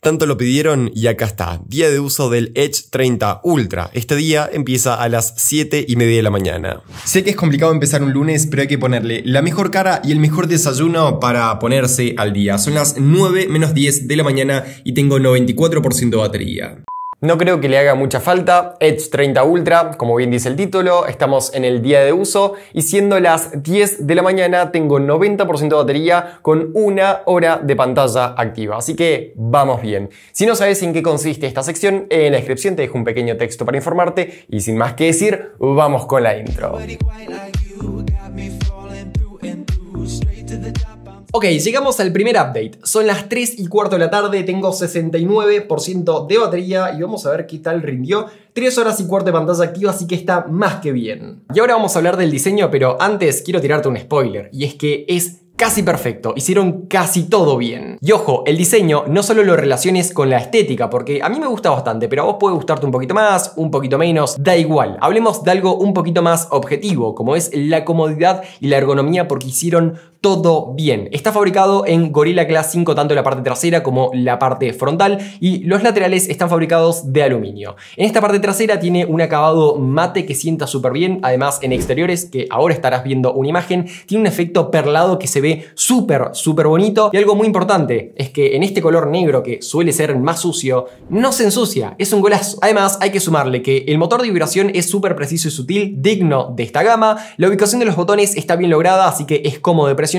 Tanto lo pidieron y acá está, día de uso del Edge 30 Ultra. Este día empieza a las 7 y media de la mañana. Sé que es complicado empezar un lunes, pero hay que ponerle la mejor cara y el mejor desayuno para ponerse al día. Son las 9 menos 10 de la mañana y tengo 94% de batería. No creo que le haga mucha falta. Edge 30 Ultra, como bien dice el título, estamos en el día de uso y siendo las 10 de la mañana tengo 90% de batería con una hora de pantalla activa. Así que vamos bien. Si no sabes en qué consiste esta sección, en la descripción te dejo un pequeño texto para informarte y sin más que decir, vamos con la intro. Ok, llegamos al primer update. Son las 3 y cuarto de la tarde, tengo 69% de batería y vamos a ver qué tal rindió. 3 horas y cuarto de pantalla activa, así que está más que bien. Y ahora vamos a hablar del diseño, pero antes quiero tirarte un spoiler, y es que es casi perfecto, hicieron casi todo bien. Y ojo, el diseño no solo lo relaciones con la estética, porque a mí me gusta bastante, pero a vos puede gustarte un poquito más, un poquito menos, da igual. Hablemos de algo un poquito más objetivo, como es la comodidad y la ergonomía, porque hicieron todo bien. Está fabricado en Gorilla Glass 5 tanto la parte trasera como la parte frontal y los laterales están fabricados de aluminio. En esta parte trasera tiene un acabado mate que sienta súper bien, además en exteriores, que ahora estarás viendo una imagen, tiene un efecto perlado que se ve súper, súper bonito y algo muy importante es que en este color negro que suele ser más sucio, no se ensucia, es un golazo. Además hay que sumarle que el motor de vibración es súper preciso y sutil, digno de esta gama, la ubicación de los botones está bien lograda, así que es cómodo de presionar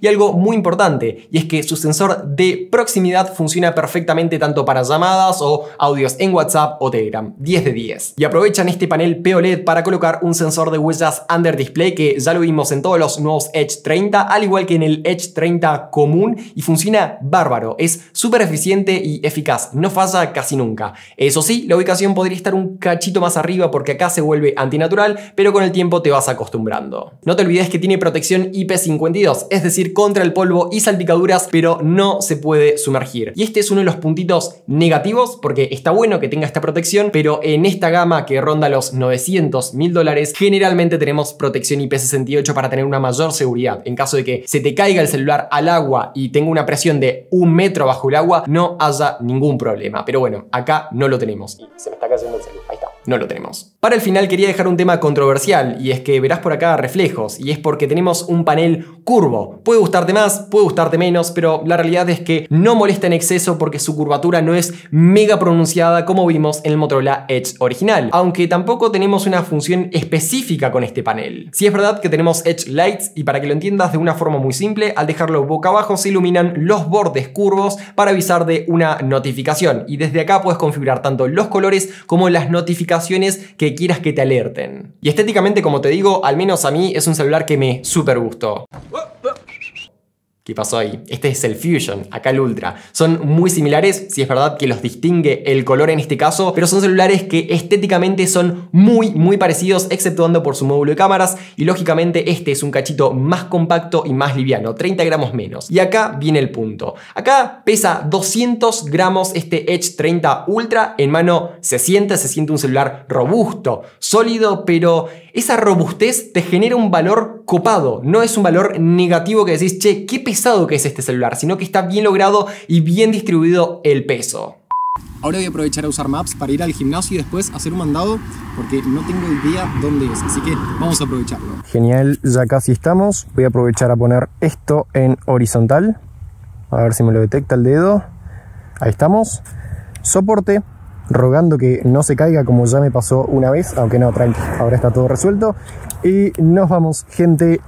y algo muy importante, y es que su sensor de proximidad funciona perfectamente tanto para llamadas o audios en WhatsApp o Telegram, 10 de 10. Y aprovechan este panel POLED para colocar un sensor de huellas under display que ya lo vimos en todos los nuevos Edge 30, al igual que en el Edge 30 común, y funciona bárbaro, es súper eficiente y eficaz, no falla casi nunca. Eso sí, la ubicación podría estar un cachito más arriba porque acá se vuelve antinatural, pero con el tiempo te vas acostumbrando. No te olvides que tiene protección IP52, es decir, contra el polvo y salpicaduras, pero no se puede sumergir. Y este es uno de los puntitos negativos, porque está bueno que tenga esta protección, pero en esta gama que ronda los 900 mil dólares, generalmente tenemos protección IP68 para tener una mayor seguridad. En caso de que se te caiga el celular al agua y tenga una presión de un metro bajo el agua, no haya ningún problema. Pero bueno, acá no lo tenemos. Y se me está cayendo el celular. No lo tenemos. Para el final quería dejar un tema controversial y es que verás por acá reflejos y es porque tenemos un panel curvo. Puede gustarte más, puede gustarte menos, pero la realidad es que no molesta en exceso porque su curvatura no es mega pronunciada como vimos en el Motorola Edge original, aunque tampoco tenemos una función específica con este panel. Si es verdad que tenemos Edge Lights y para que lo entiendas de una forma muy simple, al dejarlo boca abajo se iluminan los bordes curvos para avisar de una notificación y desde acá puedes configurar tanto los colores como las notificaciones que quieras que te alerten. Y estéticamente, como te digo, al menos a mí es un celular que me super gustó. ¿Qué pasó ahí? Este es el Fusion, acá el Ultra. Son muy similares, si es verdad que los distingue el color en este caso, pero son celulares que estéticamente son muy, muy parecidos, exceptuando por su módulo de cámaras, y lógicamente este es un cachito más compacto y más liviano, 30 gramos menos. Y acá viene el punto. Acá pesa 200 gramos este Edge 30 Ultra, en mano se siente, se siente un celular robusto, sólido, pero esa robustez te genera un valor copado, no es un valor negativo que decís, che, qué pesado que es este celular, sino que está bien logrado y bien distribuido el peso. Ahora voy a aprovechar a usar Maps para ir al gimnasio y después hacer un mandado porque no tengo idea dónde es, así que vamos a aprovecharlo. Genial, ya casi estamos. Voy a aprovechar a poner esto en horizontal. A ver si me lo detecta el dedo. Ahí estamos. Soporte, rogando que no se caiga como ya me pasó una vez, aunque no, tranqui, ahora está todo resuelto. Y nos vamos, gente.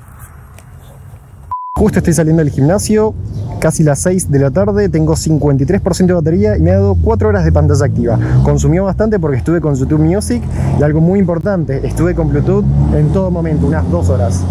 Justo estoy saliendo del gimnasio, casi las 6 de la tarde, tengo 53% de batería y me ha dado 4 horas de pantalla activa. Consumió bastante porque estuve con YouTube Music y algo muy importante, estuve con Bluetooth en todo momento, unas 2 horas.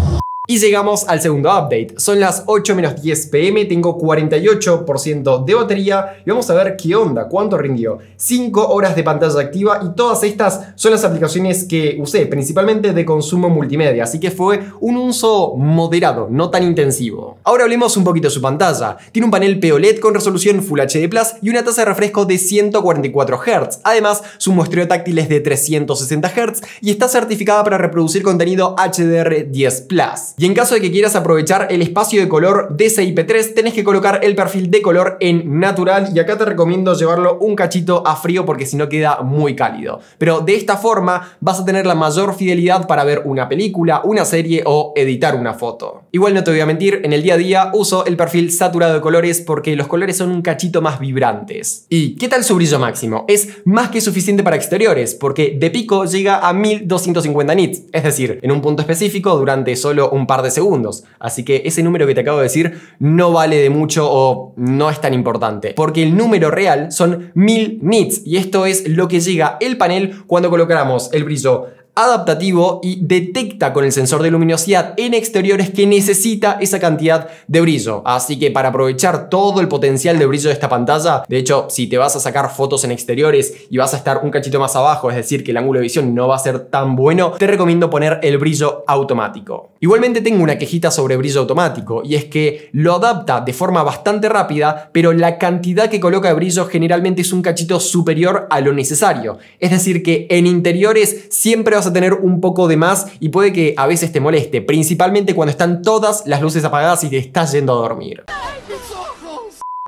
Y llegamos al segundo update. Son las 8 menos 10 pm, tengo 48% de batería y vamos a ver qué onda, cuánto rindió. 5 horas de pantalla activa y todas estas son las aplicaciones que usé, principalmente de consumo multimedia, así que fue un uso moderado, no tan intensivo. Ahora hablemos un poquito de su pantalla. Tiene un panel POLED con resolución Full HD Plus y una tasa de refresco de 144 Hz. Además, su muestreo táctil es de 360 Hz y está certificada para reproducir contenido HDR10 Plus. Y en caso de que quieras aprovechar el espacio de color DCI-P3, tenés que colocar el perfil de color en natural y acá te recomiendo llevarlo un cachito a frío porque si no queda muy cálido. Pero de esta forma vas a tener la mayor fidelidad para ver una película, una serie o editar una foto. Igual no te voy a mentir, en el día a día uso el perfil saturado de colores porque los colores son un cachito más vibrantes. ¿Y qué tal su brillo máximo? Es más que suficiente para exteriores porque de pico llega a 1250 nits, es decir, en un punto específico durante solo un par de segundos. Así que ese número que te acabo de decir no vale de mucho o no es tan importante, porque el número real son 1000 nits y esto es lo que llega el panel cuando colocamos el brillo adaptativo y detecta con el sensor de luminosidad en exteriores que necesita esa cantidad de brillo. Así que para aprovechar todo el potencial de brillo de esta pantalla, de hecho, si te vas a sacar fotos en exteriores y vas a estar un cachito más abajo, es decir, que el ángulo de visión no va a ser tan bueno, te recomiendo poner el brillo automático. Igualmente tengo una quejita sobre brillo automático y es que lo adapta de forma bastante rápida, pero la cantidad que coloca de brillo generalmente es un cachito superior a lo necesario. Es decir, que en interiores siempre vas a tener un poco de más y puede que a veces te moleste, principalmente cuando están todas las luces apagadas y te estás yendo a dormir.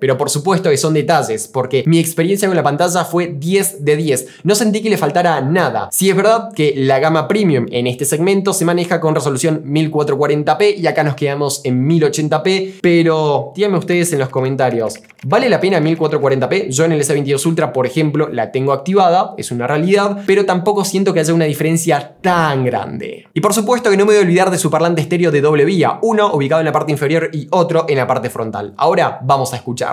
Pero por supuesto que son detalles, porque mi experiencia con la pantalla fue 10 de 10. No sentí que le faltara nada. Si es verdad que la gama premium en este segmento se maneja con resolución 1440p y acá nos quedamos en 1080p, pero díganme ustedes en los comentarios, ¿vale la pena 1440p? Yo en el S22 Ultra, por ejemplo, la tengo activada, es una realidad, pero tampoco siento que haya una diferencia tan grande. Y por supuesto que no me voy a olvidar de su parlante estéreo de doble vía, uno ubicado en la parte inferior y otro en la parte frontal. Ahora vamos a escuchar.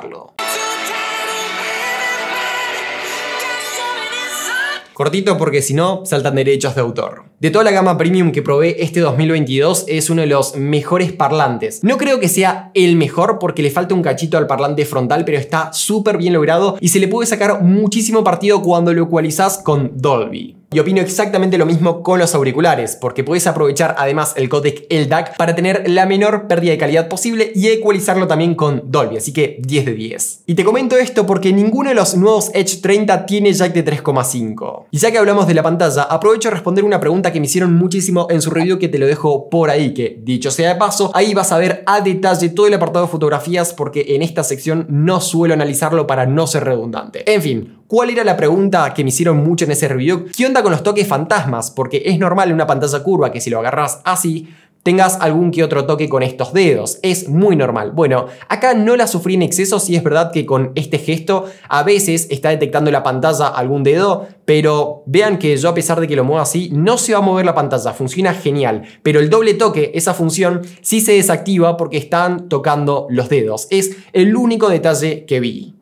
Cortito porque si no, saltan derechos de autor. De toda la gama premium que probé este 2022 es uno de los mejores parlantes. No creo que sea el mejor porque le falta un cachito al parlante frontal, pero está súper bien logrado y se le puede sacar muchísimo partido cuando lo ecualizas con Dolby. Y opino exactamente lo mismo con los auriculares, porque puedes aprovechar además el codec LDAC para tener la menor pérdida de calidad posible y ecualizarlo también con Dolby, así que 10 de 10. Y te comento esto porque ninguno de los nuevos Edge 30 tiene jack de 3,5. Y ya que hablamos de la pantalla, aprovecho a responder una pregunta que me hicieron muchísimo en su review que te lo dejo por ahí, que dicho sea de paso, ahí vas a ver a detalle todo el apartado de fotografías porque en esta sección no suelo analizarlo para no ser redundante. En fin, ¿Cuál era la pregunta que me hicieron mucho en ese review? ¿Qué onda con los toques fantasmas? Porque es normal en una pantalla curva que si lo agarras así, tengas algún que otro toque con estos dedos. Es muy normal. Bueno, acá no la sufrí en exceso, si es verdad que con este gesto a veces está detectando la pantalla algún dedo, pero vean que yo a pesar de que lo muevo así, no se va a mover la pantalla, funciona genial. Pero el doble toque, esa función, sí se desactiva porque están tocando los dedos. Es el único detalle que vi.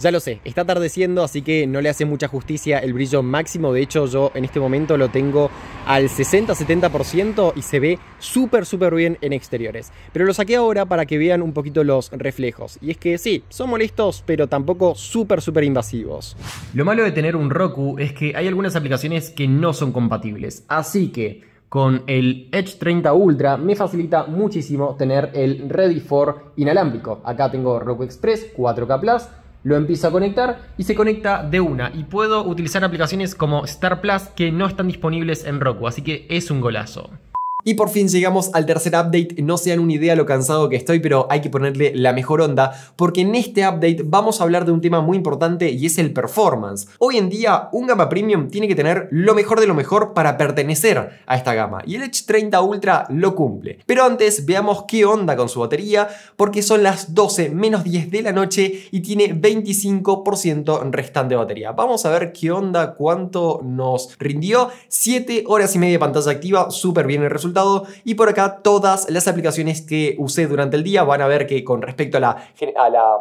Ya lo sé, está atardeciendo, así que no le hace mucha justicia el brillo máximo. De hecho, yo en este momento lo tengo al 60-70% y se ve súper, súper bien en exteriores. Pero lo saqué ahora para que vean un poquito los reflejos. Y es que sí, son molestos, pero tampoco súper, súper invasivos. Lo malo de tener un Roku es que hay algunas aplicaciones que no son compatibles. Así que con el Edge 30 Ultra me facilita muchísimo tener el Ready for inalámbrico. Acá tengo Roku Express 4K Plus lo empiezo a conectar y se conecta de una. Y puedo utilizar aplicaciones como Star Plus que no están disponibles en Roku, así que es un golazo. Y por fin llegamos al tercer update, no sean una idea lo cansado que estoy, pero hay que ponerle la mejor onda, porque en este update vamos a hablar de un tema muy importante y es el performance. Hoy en día, un gama premium tiene que tener lo mejor de lo mejor para pertenecer a esta gama, y el Edge 30 Ultra lo cumple. Pero antes, veamos qué onda con su batería, porque son las 12 menos 10 de la noche y tiene 25% restante de batería. Vamos a ver qué onda, cuánto nos rindió. 7 horas y media de pantalla activa, súper bien el resultado y por acá todas las aplicaciones que usé durante el día van a ver que con respecto a la, a la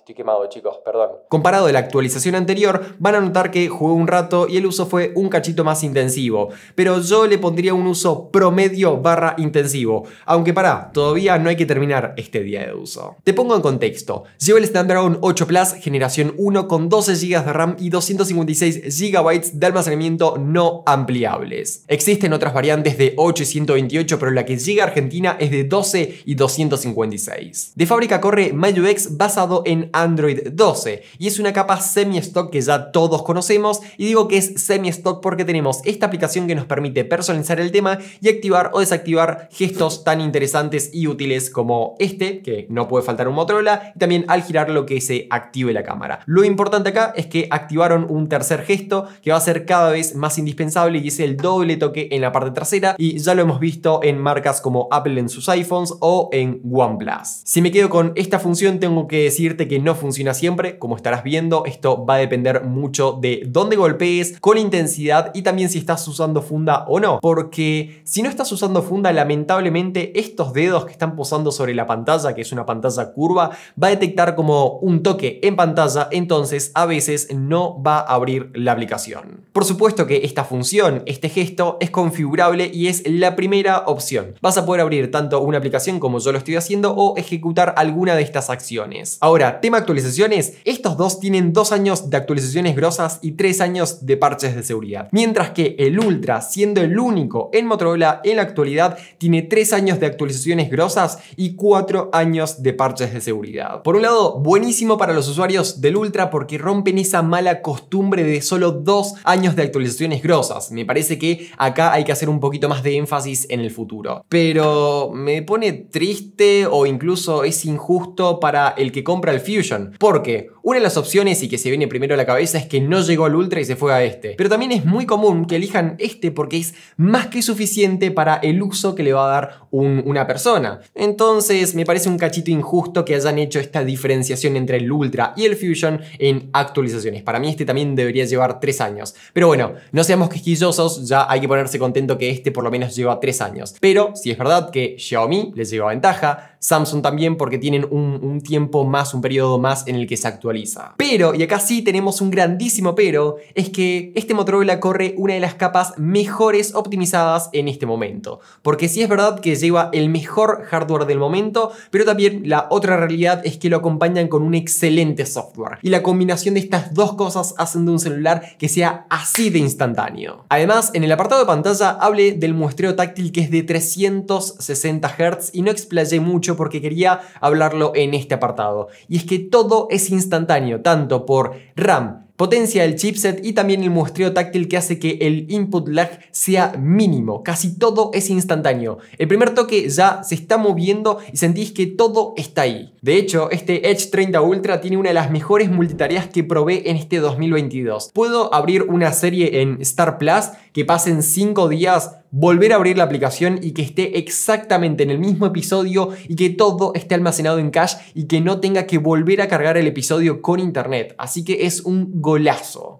estoy quemado, chicos, perdón. Comparado de la actualización anterior, van a notar que jugué un rato y el uso fue un cachito más intensivo. Pero yo le pondría un uso promedio barra intensivo. Aunque para, todavía no hay que terminar este día de uso. Te pongo en contexto. Llevo el Snapdragon 8 Plus generación 1 con 12 GB de RAM y 256 GB de almacenamiento no ampliables. Existen otras variantes de 8 y 128, pero la que llega a Argentina es de 12 y 256. De fábrica corre MyUX basado en en Android 12 y es una capa semi-stock que ya todos conocemos y digo que es semi-stock porque tenemos esta aplicación que nos permite personalizar el tema y activar o desactivar gestos tan interesantes y útiles como este, que no puede faltar un Motorola, y también al girar lo que se active la cámara. Lo importante acá es que activaron un tercer gesto que va a ser cada vez más indispensable y es el doble toque en la parte trasera y ya lo hemos visto en marcas como Apple en sus iPhones o en OnePlus. Si me quedo con esta función tengo que decirte que no funciona siempre, como estarás viendo, esto va a depender mucho de dónde golpees, con intensidad y también si estás usando funda o no, porque si no estás usando funda lamentablemente estos dedos que están posando sobre la pantalla, que es una pantalla curva, va a detectar como un toque en pantalla, entonces a veces no va a abrir la aplicación. Por supuesto que esta función, este gesto, es configurable y es la primera opción. Vas a poder abrir tanto una aplicación como yo lo estoy haciendo o ejecutar alguna de estas acciones. Tema actualizaciones, estos dos tienen dos años de actualizaciones grosas y tres años de parches de seguridad. Mientras que el Ultra, siendo el único en Motorola en la actualidad, tiene tres años de actualizaciones grosas y cuatro años de parches de seguridad. Por un lado, buenísimo para los usuarios del Ultra porque rompen esa mala costumbre de solo dos años de actualizaciones grosas. Me parece que acá hay que hacer un poquito más de énfasis en el futuro. Pero me pone triste o incluso es injusto para el que compra el Fusion. Porque una de las opciones y que se viene primero a la cabeza es que no llegó al Ultra y se fue a este. Pero también es muy común que elijan este porque es más que suficiente para el uso que le va a dar una persona. Entonces me parece un cachito injusto que hayan hecho esta diferenciación entre el Ultra y el Fusion en actualizaciones. Para mí este también debería llevar 3 años. Pero bueno, no seamos quisquillosos, ya hay que ponerse contento que este por lo menos lleva 3 años. Pero si es verdad que Xiaomi les lleva ventaja, Samsung también porque tienen un, tiempo más, un periodo más en el que se actualiza. Pero, y acá sí tenemos un grandísimo pero, es que este Motorola corre una de las capas mejores optimizadas en este momento. Porque sí es verdad que lleva el mejor hardware del momento, pero también la otra realidad es que lo acompañan con un excelente software. Y la combinación de estas dos cosas hacen de un celular que sea así de instantáneo. Además, en el apartado de pantalla hable del muestreo táctil que es de 360 Hz y no explayé mucho porque quería hablarlo en este apartado. Y es que todo es instantáneo, tanto por RAM, potencia del chipset y también el muestreo táctil que hace que el input lag sea mínimo. Casi todo es instantáneo. El primer toque ya se está moviendo y sentís que todo está ahí. De hecho, este Edge 30 Ultra tiene una de las mejores multitareas que probé en este 2022. Puedo abrir una serie en Star Plus que pasen 5 días volver a abrir la aplicación y que esté exactamente en el mismo episodio y que todo esté almacenado en cache y que no tenga que volver a cargar el episodio con internet. Así que es un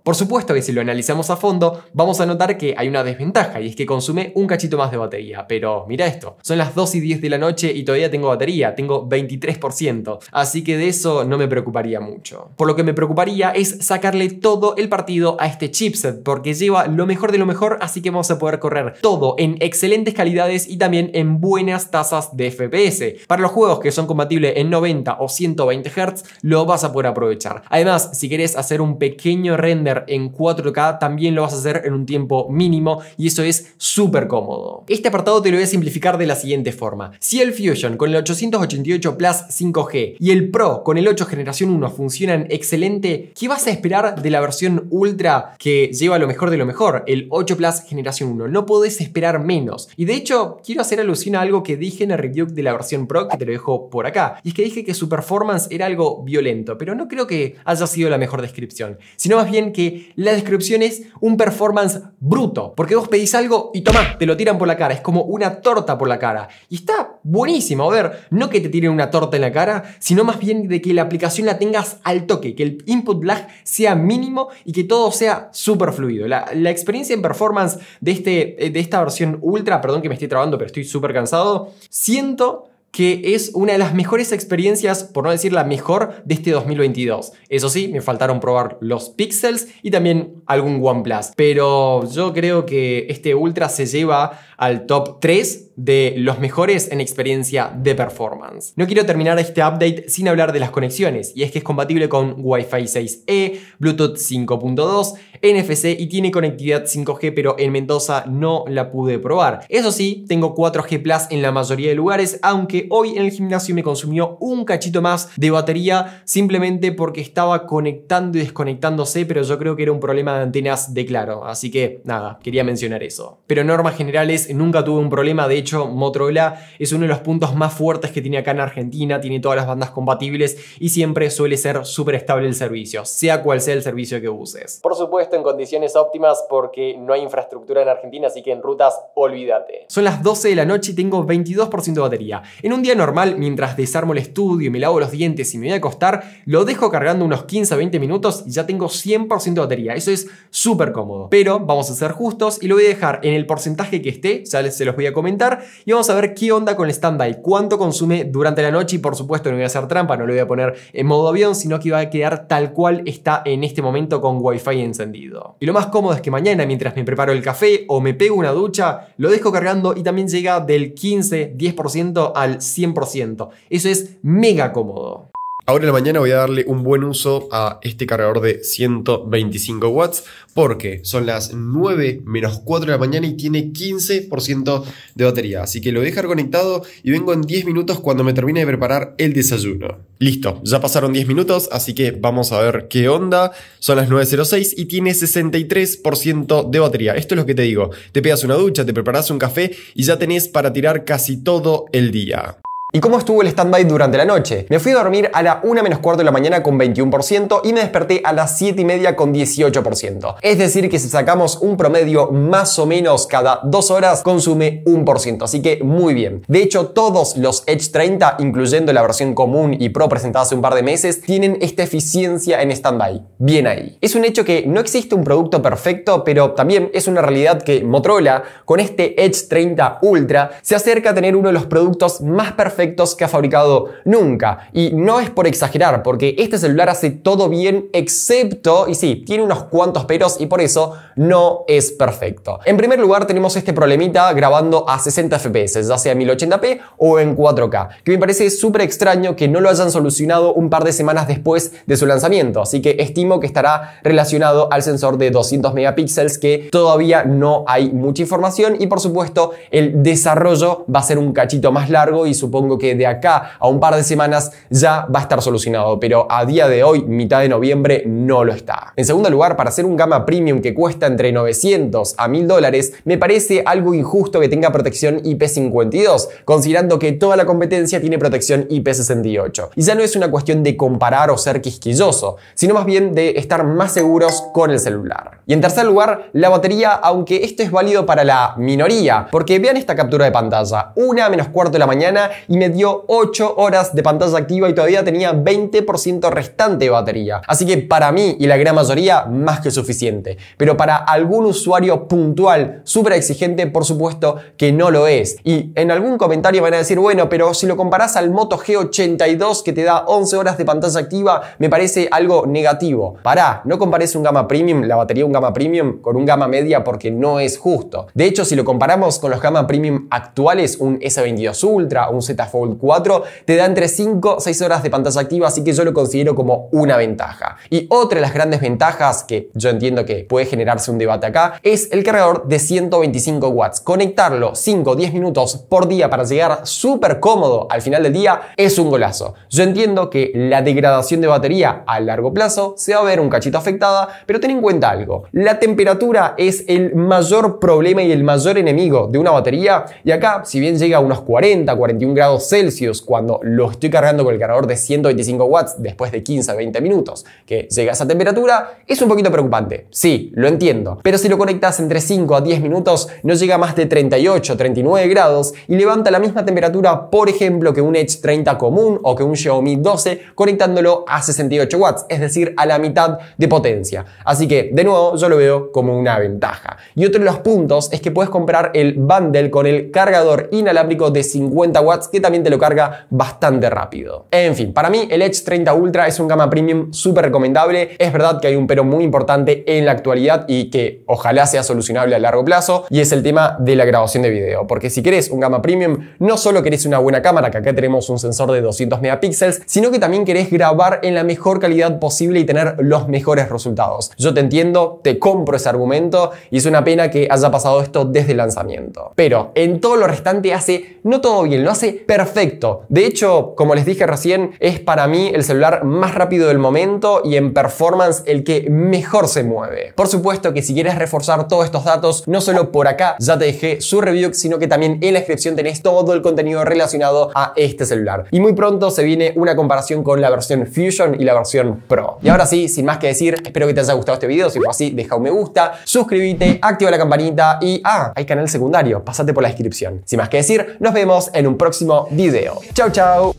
Por supuesto que si lo analizamos a fondo, vamos a notar que hay una desventaja y es que consume un cachito más de batería. Pero mira esto, son las 2 y 10 de la noche y todavía tengo batería, tengo 23%. Así que de eso no me preocuparía mucho. Por lo que me preocuparía es sacarle todo el partido a este chipset porque lleva lo mejor de lo mejor, así que vamos a poder correr todo en excelentes calidades y también en buenas tasas de FPS. Para los juegos que son compatibles en 90 o 120 Hz, lo vas a poder aprovechar. Además, si quieres hacer un pequeño render en 4K, también lo vas a hacer en un tiempo mínimo y eso es súper cómodo. Este apartado te lo voy a simplificar de la siguiente forma. Si el Fusion con el 888 Plus 5G y el Pro con el 8 generación 1 funcionan excelente, ¿qué vas a esperar de la versión Ultra que lleva lo mejor de lo mejor? El 8 Plus generación 1. No podés esperar menos. Y de hecho, quiero hacer alusión a algo que dije en el review de la versión Pro, que te lo dejo por acá. Y es que dije que su performance era algo violento, pero no creo que haya sido la mejor descripción, sino más bien que la descripción es un performance bruto. Porque vos pedís algo y toma, te lo tiran por la cara. Es como una torta por la cara. Y está buenísimo. A ver, no que te tiren una torta en la cara, sino más bien de que la aplicación la tengas al toque, que el input lag sea mínimo y que todo sea súper fluido. La, la experiencia en performance de, este, de esta versión ultra, perdón que me estoy trabando, pero estoy súper cansado, siento que es una de las mejores experiencias, por no decir la mejor, de este 2022. Eso sí, me faltaron probar los Pixels y también algún OnePlus. Pero yo creo que este Ultra se lleva al top 3 de los mejores en experiencia de performance. No quiero terminar este update sin hablar de las conexiones, y es que es compatible con Wi-Fi 6E, Bluetooth 5.2, NFC y tiene conectividad 5G, pero en Mendoza no la pude probar. Eso sí, tengo 4G Plus en la mayoría de lugares, aunque hoy en el gimnasio me consumió un cachito más de batería simplemente porque estaba conectando y desconectándose, pero yo creo que era un problema de antenas de claro, así que nada, quería mencionar eso. Pero en normas generales nunca tuve un problema, de hecho Motorola es uno de los puntos más fuertes que tiene acá en Argentina, tiene todas las bandas compatibles y siempre suele ser súper estable el servicio, sea cual sea el servicio que uses. Por supuesto en condiciones óptimas porque no hay infraestructura en Argentina, así que en rutas olvídate. Son las 12 de la noche y tengo 22% de batería. En un día normal, mientras desarmo el estudio y me lavo los dientes y me voy a acostar, lo dejo cargando unos 15 a 20 minutos y ya tengo 100% de batería. Eso es súper cómodo. Pero vamos a ser justos y lo voy a dejar en el porcentaje que esté, ya se los voy a comentar, y vamos a ver qué onda con el standby, cuánto consume durante la noche y por supuesto no voy a hacer trampa, no lo voy a poner en modo avión, sino que va a quedar tal cual está en este momento con Wi-Fi encendido. Y lo más cómodo es que mañana mientras me preparo el café o me pego una ducha, lo dejo cargando y también llega del 15-10% al 100%. Eso es mega cómodo. Ahora en la mañana voy a darle un buen uso a este cargador de 125 watts porque son las 9 menos 4 de la mañana y tiene 15% de batería. Así que lo voy a dejar conectado y vengo en 10 minutos cuando me termine de preparar el desayuno. Listo, ya pasaron 10 minutos, así que vamos a ver qué onda. Son las 9.06 y tiene 63% de batería. Esto es lo que te digo. Te pegas una ducha, te preparas un café y ya tenés para tirar casi todo el día. ¿Y cómo estuvo el stand-by durante la noche? Me fui a dormir a la 1 menos cuarto de la mañana con 21% y me desperté a las 7 y media con 18%. Es decir, que si sacamos un promedio más o menos cada 2 horas, consume 1%. Así que muy bien. De hecho, todos los Edge 30, incluyendo la versión común y Pro presentada hace un par de meses, tienen esta eficiencia en stand-by. Bien ahí. Es un hecho que no existe un producto perfecto, pero también es una realidad que Motorola, con este Edge 30 Ultra, se acerca a tener uno de los productos más perfectos que ha fabricado nunca. Y no es por exagerar, porque este celular hace todo bien excepto, y sí, tiene unos cuantos peros y por eso no es perfecto. En primer lugar tenemos este problemita grabando a 60 FPS, ya sea 1080p o en 4K, que me parece súper extraño que no lo hayan solucionado un par de semanas después de su lanzamiento, así que estimo que estará relacionado al sensor de 200 megapíxeles que todavía no hay mucha información y por supuesto el desarrollo va a ser un cachito más largo y supongo que de acá a un par de semanas ya va a estar solucionado, pero a día de hoy, mitad de noviembre, no lo está. En segundo lugar, para hacer un gama premium que cuesta entre 900 a 1000 dólares, me parece algo injusto que tenga protección IP52, considerando que toda la competencia tiene protección IP68. Y ya no es una cuestión de comparar o ser quisquilloso, sino más bien de estar más seguros con el celular. Y en tercer lugar, la batería, aunque esto es válido para la minoría, porque vean esta captura de pantalla, una menos cuarto de la mañana y me dio 8 horas de pantalla activa y todavía tenía 20% restante de batería. Así que para mí y la gran mayoría, más que suficiente. Pero para algún usuario puntual, súper exigente, por supuesto que no lo es. Y en algún comentario van a decir, bueno, pero si lo comparas al Moto G82 que te da 11 horas de pantalla activa, me parece algo negativo. Pará, no compares un gama premium, la batería un gama premium, con un gama media porque no es justo. De hecho, si lo comparamos con los gama premium actuales, un S22 Ultra, un Z Fold 4 te da entre 5 o 6 horas de pantalla activa, así que yo lo considero como una ventaja. Y otra de las grandes ventajas, que yo entiendo que puede generarse un debate acá, es el cargador de 125 watts. Conectarlo 5 o 10 minutos por día para llegar súper cómodo al final del día es un golazo. Yo entiendo que la degradación de batería a largo plazo se va a ver un cachito afectada, pero ten en cuenta algo. La temperatura es el mayor problema y el mayor enemigo de una batería y acá, si bien llega a unos 40, 41 grados Celsius cuando lo estoy cargando con el cargador de 125 watts después de 15 a 20 minutos, que llega a esa temperatura, es un poquito preocupante. Sí, lo entiendo. Pero si lo conectas entre 5 a 10 minutos, no llega a más de 38, 39 grados y levanta la misma temperatura, por ejemplo, que un Edge 30 común o que un Xiaomi 12 conectándolo a 68 watts, es decir, a la mitad de potencia. Así que, de nuevo, yo lo veo como una ventaja. Y otro de los puntos es que puedes comprar el bundle con el cargador inalámbrico de 50 watts que también te lo carga bastante rápido. En fin, para mí el Edge 30 Ultra es un gama premium súper recomendable. Es verdad que hay un pero muy importante en la actualidad y que ojalá sea solucionable a largo plazo y es el tema de la grabación de video. Porque si querés un gama premium, no solo querés una buena cámara, que acá tenemos un sensor de 200 megapíxeles, sino que también querés grabar en la mejor calidad posible y tener los mejores resultados. Yo te entiendo, te compro ese argumento y es una pena que haya pasado esto desde el lanzamiento. Pero en todo lo restante hace no todo bien, lo hace perfecto. De hecho, como les dije recién, es para mí el celular más rápido del momento y en performance el que mejor se mueve. Por supuesto que si quieres reforzar todos estos datos, no solo por acá ya te dejé su review, sino que también en la descripción tenés todo el contenido relacionado a este celular. Y muy pronto se viene una comparación con la versión Fusion y la versión Pro. Y ahora sí, sin más que decir, espero que te haya gustado este video. Si fue así, deja un me gusta, suscríbete, activa la campanita y, ah, hay canal secundario, pásate por la descripción. Sin más que decir, nos vemos en un próximo video. Chau, chau.